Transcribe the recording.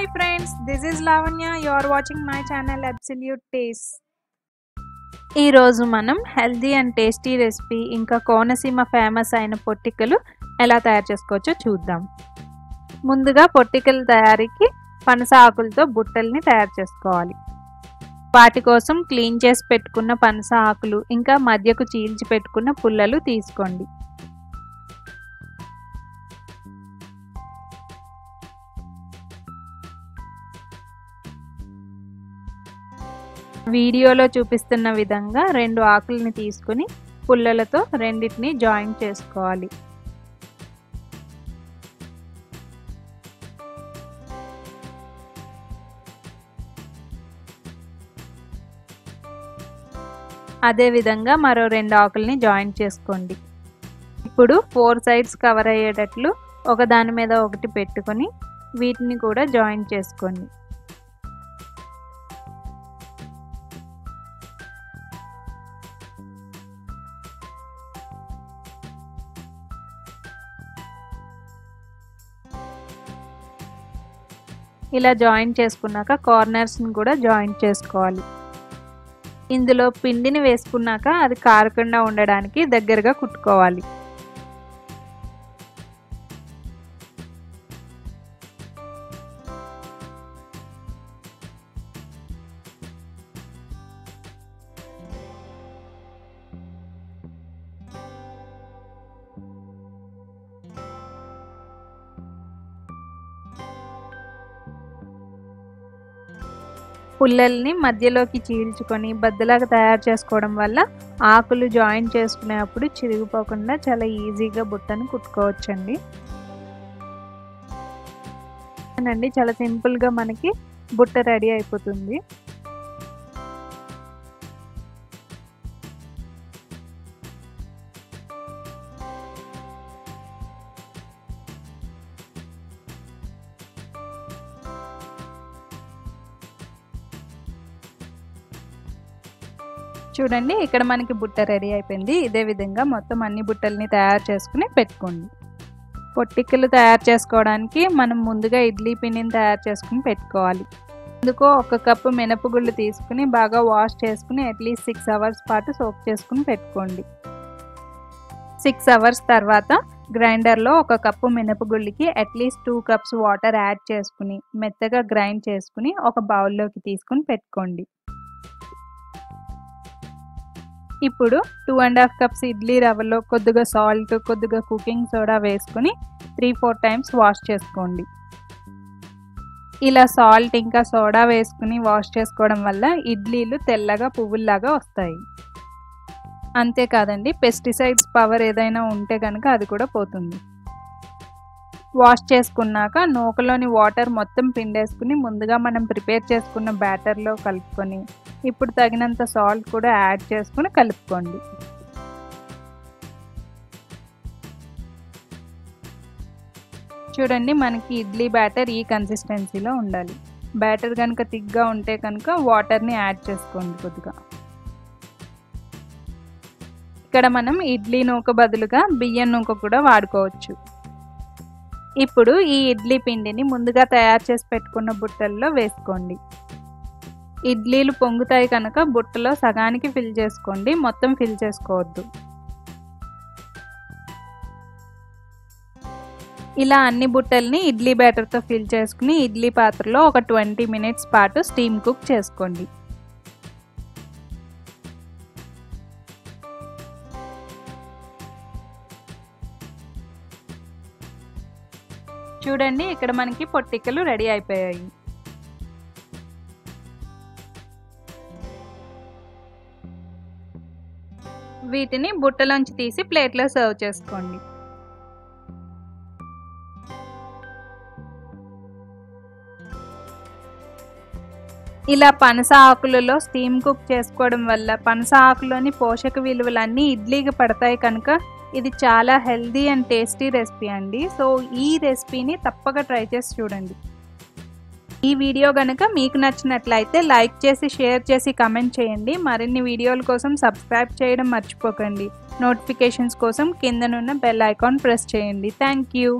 Hi friends this is Lavanya you are watching my channel absolute taste ఈరోజు మనం healthy and tasty recipe ఇంకా Konaseema famous అయిన పొట్టికలు ఎలా తయారు చేసుకోవచ్చో చూద్దాం. ముందుగా పొట్టికల తయారీకి పనస ఆకులతో బుట్టల్ని తయారు చేసుకోవాలి. వాటి కోసం క్లీన్ చేసి పెట్టుకున్న పనస ఆకులు ఇంకా మధ్యకు చీల్చి పెట్టుకున్న పుల్లలు తీసుకోండి. వీడియోలో చూపిస్తున్న విధంగా రెండు ఆకులని తీసుకుని పుల్లలతో రెండింటిని జాయిన్ చేసుకోవాలి. అదే విధంగా మరో రెండు ఆకుల్ని జాయిన్ చేసుకోండి. ఇప్పుడు ఫోర్ సైడ్స్ కవర్ అయ్యేటట్లు ఒకదాని మీద ఒకటి పెట్టుకొని వీటిని కూడా జాయిన్ చేసుకోండి. ఇలా జాయింట్ చేసుకున్నాక కార్నర్స్ని కూడా జాయింట్ చేసుకోవాలి. ఇందులో పిండిని వేసుకున్నాక అది కారకుండా ఉండడానికి దగ్గరగా కుట్టుకోవాలి. పుల్లల్ని మధ్యలోకి చీల్చుకొని బద్దలాగా తయారు చేసుకోవడం వల్ల ఆకులు జాయిన్ చేసుకునేటప్పుడు చిరిగిపోకుండా చాలా ఈజీగా బుట్టను కుట్టుకోవచ్చండి. అండి చాలా సింపుల్గా మనకి బుట్ట రెడీ అయిపోతుంది. చూడండి ఇక్కడ మనకి బుట్ట రెడీ అయిపోయింది. ఇదే విధంగా మొత్తం అన్ని బుట్టల్ని తయారు చేసుకుని పెట్టుకోండి. పొట్టిక్కలు తయారు చేసుకోవడానికి మనం ముందుగా ఇడ్లీ పిండిని తయారు చేసుకుని పెట్టుకోవాలి. అందుకో ఒక కప్పు మినపగుళ్ళు తీసుకుని బాగా వాష్ చేసుకుని అట్లీస్ట్ సిక్స్ అవర్స్ పాటు సోక్ చేసుకుని పెట్టుకోండి. సిక్స్ అవర్స్ తర్వాత గ్రైండర్లో ఒక cup మినపగుళ్ళకి at least two cups water add చేసుకుని మెత్తగా గ్రైండ్ చేసుకుని ఒక బౌల్లోకి తీసుకుని పెట్టుకోండి. ఇప్పుడు two and half cups idli రవ్వలో కొద్దిగా సాల్ట్ కొద్దిగా కుకింగ్ సోడా వేసుకుని త్రీ ఫోర్ టైమ్స్ వాష్ చేసుకోండి. ఇలా సాల్ట్ ఇంకా సోడా వేసుకుని వాష్ చేసుకోవడం వల్ల ఇడ్లీలు తెల్లగా పువ్వుల్లాగా వస్తాయి. అంతేకాదండి పెస్టిసైడ్స్ పవర్ ఏదైనా ఉంటే కనుక అది కూడా పోతుంది. వాష్ చేసుకున్నాక నూకలోని వాటర్ మొత్తం పిండేసుకుని ముందుగా మనం ప్రిపేర్ చేసుకున్న బ్యాటర్లో కలుపుకొని ఇప్పుడు తగినంత సాల్ట్ కూడా యాడ్ చేసుకుని కలుపుకోండి. చూడండి మనకి ఇడ్లీ బ్యాటర్ ఈ కన్సిస్టెన్సీలో ఉండాలి. బ్యాటర్ కనుక థిక్గా ఉంటే కనుక వాటర్ని యాడ్ చేసుకోండి కొద్దిగా. ఇక్కడ మనం ఇడ్లీ నూక బదులుగా బియ్యం నూక కూడా వాడుకోవచ్చు. ఇప్పుడు ఈ ఇడ్లీ పిండిని ముందుగా తయారు చేసి పెట్టుకున్న బుట్టల్లో వేసుకోండి. ఇడ్లీలు పొంగుతాయి కనుక బుట్టలో సగానికి ఫిల్ చేసుకోండి. మొత్తం ఫిల్ చేసుకోవద్దు. ఇలా అన్ని బుట్టల్ని ఇడ్లీ బ్యాటర్తో ఫిల్ చేసుకుని ఇడ్లీ పాత్రలో ఒక ట్వంటీ మినిట్స్ పాటు స్టీమ్ కుక్ చేసుకోండి. చూడండి ఇక్కడ మనకి పొట్టికలు రెడీ అయిపోయాయి. వీటిని బుట్టలోంచి తీసి ప్లేట్లో సర్వ్ చేసుకోండి. ఇలా పనస ఆకులలో స్టీమ్ కుక్ చేసుకోవడం వల్ల పనస ఆకులోని పోషక విలువలన్నీ ఇడ్లీకి పడతాయి కనుక ఇది చాలా హెల్దీ అండ్ టేస్టీ రెసిపీ అండి. సో ఈ రెసిపీని తప్పక ట్రై చేసి చూడండి. ఈ వీడియో గనుక మీకు నచ్చినట్లయితే లైక్ చేసి షేర్ చేసి కమెంట్ చేయండి. మరిన్ని వీడియోల కోసం సబ్స్క్రైబ్ చేయడం మర్చిపోకండి. నోటిఫికేషన్స్ కోసం కిందనున్న బెల్ ఐకాన్ ప్రెస్ చేయండి. Thank you.